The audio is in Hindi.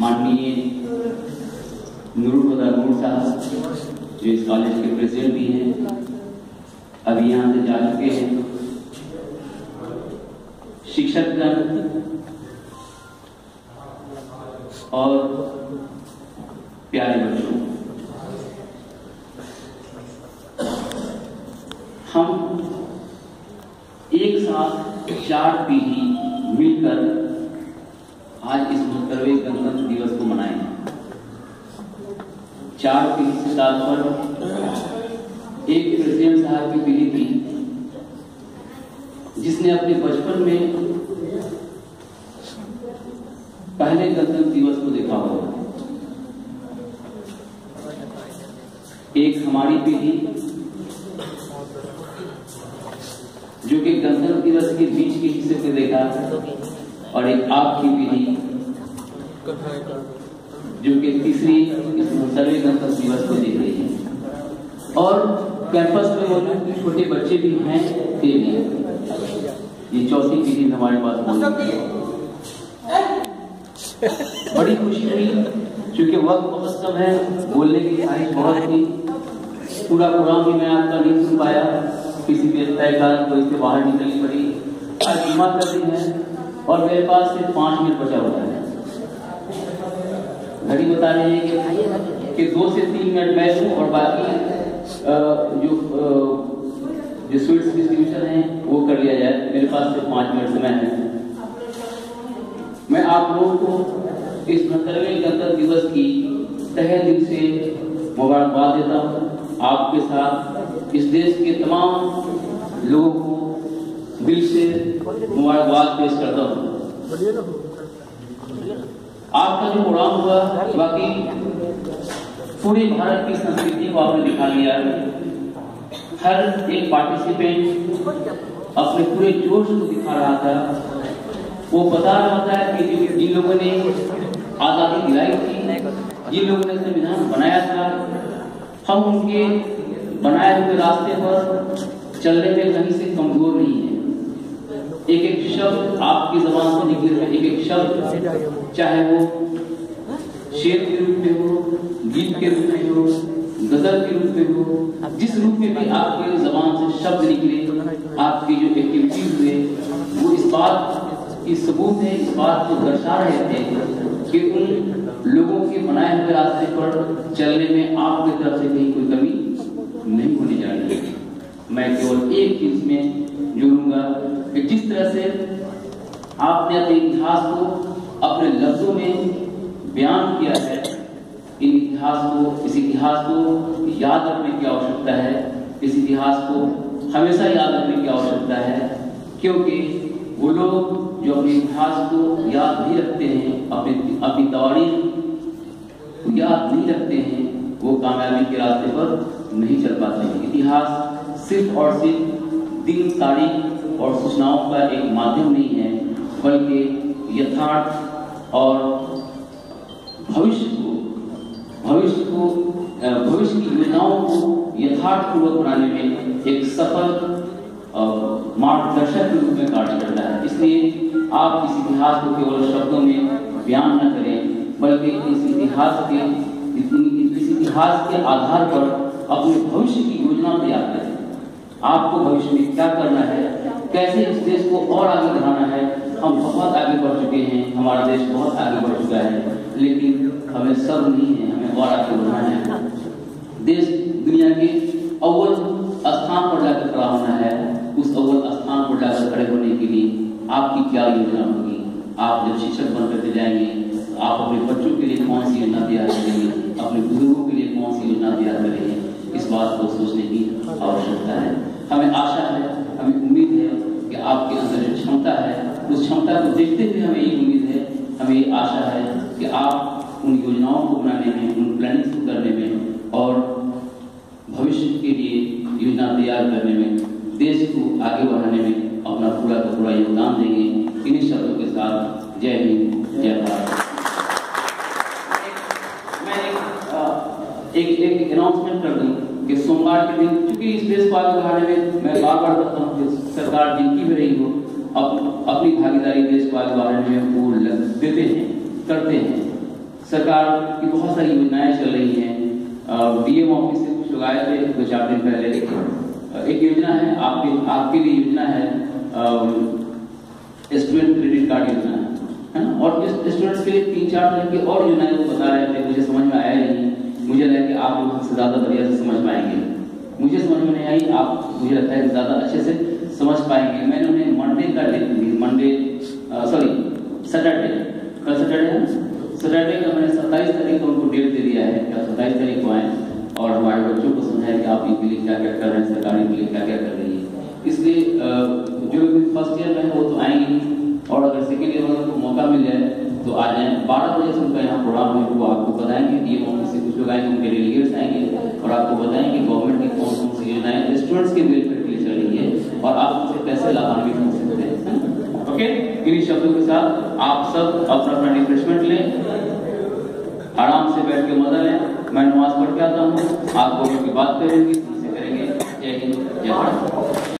माननीय नूरुल नूर साहब, जो इस कॉलेज के प्रेसिडेंट भी हैं अभी यहाँ से जा चुके हैं। शिक्षकगण और प्यारे बच्चों, हम एक साथ चार पीढ़ी मिलकर आज इस उनहत्तरवें गणतंत्र हैं चार पीढ़ी से तात्पर्य एक प्रेसिडेंट साहब की पीढ़ी थी, जिसने अपने बचपन में पहले गणतंत्र दिवस को देखा होगा एक हमारी पीढ़ी, जो कि गणतंत्र दिवस के बीच के हिस्से को देखा, और एक आपकी पीढ़ी। जो कि तीसरी उनहत्तरवें गणतंत्र दिवस को देख रही है। और कैंपस में मौजूद छोटे बच्चे भी हैं थे भी ये चौथी पीढ़ी हमारे पास बड़ी खुशी हुई, क्योंकि वक्त बहुत कम है, बोलने की ख्वाहिश बहुत थी। पूरा प्रोग्राम भी मैं आपका नहीं सुन पाया। किसी के कारण कोई बाहर निकलनी पड़ी। आज जुमा कर दिन है और मेरे पास सिर्फ़ पाँच मिनट बचा हुआ है। घड़ी बता रही है कि, कि दो से तीन मिनट मैं हूँ और बाकी जो जो स्वीट्स डिस्ट्रीब्यूशन है वो कर लिया जाए। मेरे पास सिर्फ़ पाँच मिनट समय है। मैं आप लोगों को इस उनहत्तरवें गणतंत्र दिवस की तहे दिल से मुबारकबाद देता हूँ। आपके साथ इस देश के तमाम लोगों को दिल से मुबारकबाद पेश करता हूँ। आपका जो प्रोग्राम हुआ, बाकी पूरे भारत की संस्कृति को आपने दिखा दिया हर एक पार्टिसिपेंट अपने पूरे जोश को दिखा रहा था। वो बता रहा था कि जिन लोगों ने आज़ादी दिलाई थी, जिन लोगों ने संविधान बनाया था, हम उनके बनाए हुए रास्ते पर चलने में कहीं से कमज़ोर नहीं एक एक शब्द आपकी जबान से निकले हुए एक एक शब्द, चाहे वो शेर के रूप में हो, गीत के रूप में हो, गज़ल के रूप में हो, जिस रूप में भी आपके जबान से शब्द निकले, आपकी जो एक्टिविटीज़ हुए, वो इस बात की सबूत है, इस बात को दर्शा रहे थे कि उन लोगों के बनाए हुए रास्ते पर चलने में आपकी तरफ़ से कहीं कोई कमी नहीं होने जा रही है। मैं केवल एक चीज़ में जोड़ूँगा कि जिस तरह से आपने अपने इतिहास को अपने लफ्जों में बयान किया है, इन इतिहास को, इस इतिहास को याद रखने की आवश्यकता है, इस इतिहास को हमेशा याद रखने की आवश्यकता है, क्योंकि वो लोग जो अपने इतिहास को याद नहीं रखते हैं, अपनी अपनी तारीख को याद नहीं रखते हैं, वो कामयाबी के रास्ते पर नहीं चल पाते इतिहास सिर्फ़ और सिर्फ़ दिन, तारीख और सूचनाओं का एक माध्यम नहीं है बल्कि यथार्थ और भविष्य को भविष्य को भविष्य की योजनाओं को यथार्थ पूर्वक बनाने में एक सफल मार्गदर्शक के रूप में कार्य करता है। इसलिए आप इस इतिहास को केवल शब्दों में बयान न करें बल्कि इस इतिहास के इस, इतिहास के आधार पर अपने भविष्य की योजना तैयार करें। आपको भविष्य में क्या करना है? कैसे इस देश को और आगे बढ़ाना है? हम बहुत आगे बढ़ चुके हैं, हमारा देश बहुत आगे बढ़ चुका है, लेकिन हमें सब नहीं है, हमें और आगे बढ़ना है। देश दुनिया के अव्वल स्थान पर जाकर खड़ा होना है। उस अव्वल स्थान पर जाकर खड़े होने के लिए आपकी क्या योजना होगी? आप जब शिक्षक बन करके जाएँगे, आप अपने बच्चों के लिए कौन सी योजना तैयार करेंगे? अपने बुज़ुर्गों के लिए कौन सी योजना तैयार करेंगे? इस बात को सोचने की आवश्यकता है। हमें आशा है, हमें उम्मीद है कि आपके अंदर जो क्षमता है, उस क्षमता को देखते हुए हमें ये उम्मीद है, हमें ये आशा है कि आप उन योजनाओं को बनाने में, उन प्लानिंग को करने में और भविष्य के लिए योजना तैयार करने में, देश को आगे बढ़ाने में अपना पूरा का पूरा योगदान देंगे। इन्हीं शब्दों के साथ जय हिंद, जय भारत। एक एक अनाउंसमेंट कर दूँ। कि सोमवार के दिन क्योंकि इस देश को आगे बढ़ाने में मैं बार बार कहता हूँ कि सरकार जिनकी भी रही हो अप, अपनी भागीदारी देश को आगे बढ़ाने में वो देते हैं करते हैं। सरकार की बहुत सारी योजनाएँ चल रही हैं। डीएम ऑफ़िस से कुछ लोग आए थे दो चार दिन पहले। एक योजना है आपके आपके लिए योजना है स्टूडेंट क्रेडिट कार्ड योजना है ना? और स्टूडेंट्स के लिए तीन चार तरह की और योजनाएँ वो बता रहे थे मुझे समझ में आया नहीं। मुझे लगा कि आप लोग हमसे ज़्यादा बढ़िया से समझ पाएँगे। मुझे समझ में नहीं आई, आप मुझे लगता है ज़्यादा अच्छे से समझ पाएँगे। मैंने उन्हें मंडे का डेट दी मंडे सॉरी सैटरडे कल सैटरडे है सैटरडे का मैंने सत्ताईस तारीख को उनको डेट दे दिया है क्या सत्ताईस तारीख को आए और हमारे बच्चों को समझाया कि आप इनके लिए क्या क्या कर रहे हैं, सरकार लिए क्या क्या कर रही है। इसलिए जो भी फ़र्स्ट ईयर में है, वो तो आएँगे और अगर सेकेंड ईयर वालों को मौका मिल जाए तो आ जाए। बारह बजे से उनका यहाँ प्रोग्राम है वो बताएँगे कि से कुछ लोग आएँगे उनके डेलीगेट्स आएँगे और आपको बताएँगे गवर्नमेंट की कौन कौन सी योजनाएँ स्टूडेंट्स के वेलफेयर के लिए चल रही है और आप उनसे कैसे लाभान्वित हो सकते हैं। ओके इन्हीं शब्दों के साथ आप सब अपना अपना रिफ्रेशमेंट लें। आराम से बैठ के मज़ा लें। मैं नमाज़ पढ़ के आता हूँ। आप लोगों की बात करेंगे, उनसे करेंगे। जय हिंद, जय भारत।